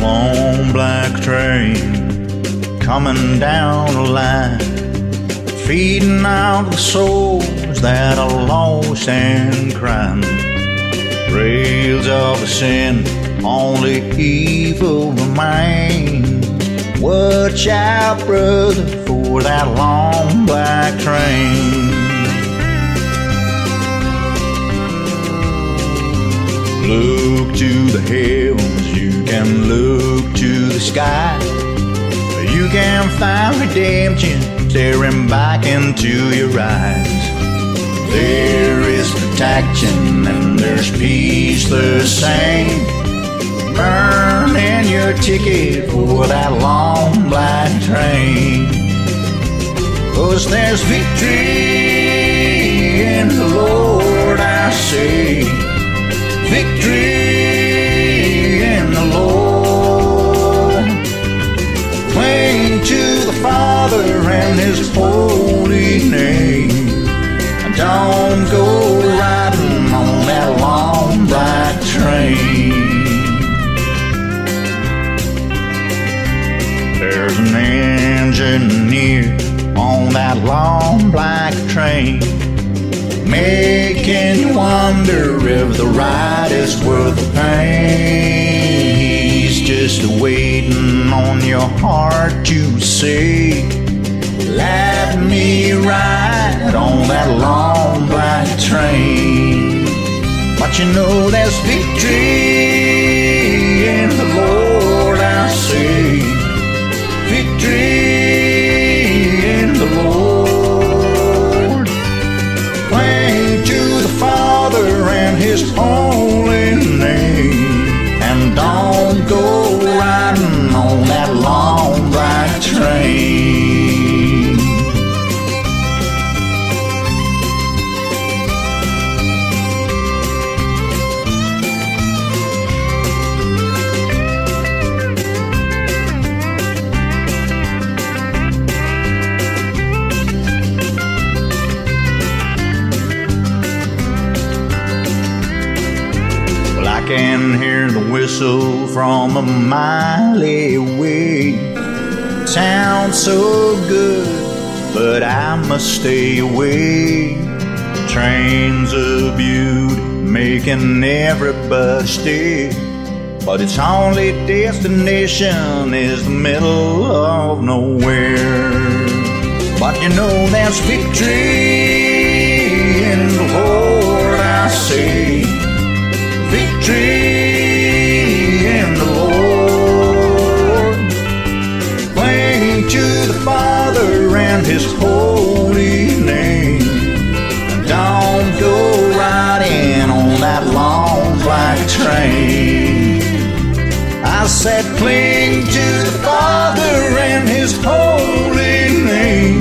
long black train coming down the line, feeding out the souls that are lost and crying. Rails of sin, only evil remains. Watch out, brother, for that long black train. Look to the you can look to the sky. You can find redemption staring back into your eyes. There is protection and there's peace the same. Burning your ticket for that long black train. Cause there's victory in the Lord, I say. Victory There's an engineer on that long black train making you wonder if the ride is worth the pain. He's just waiting on your heart to say, Let me ride on that long black train. But you know there's victory and His can hear the whistle from a mile away. Sounds so good, but I must stay away. Trains of beauty making everybody stay. But its only destination is the middle of nowhere. But you know there's victory in the Lord, Victory in the Lord. Cling to the Father and His holy name. Don't go riding on that long black train. I said, cling to the Father and His holy name.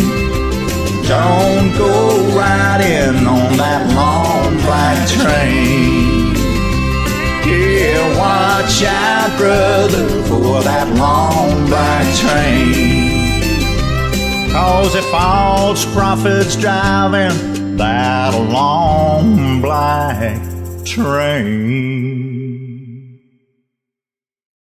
Don't go riding on that long black train. Watch out, brother, for that long black train. Cause a false prophet's driving that long black train.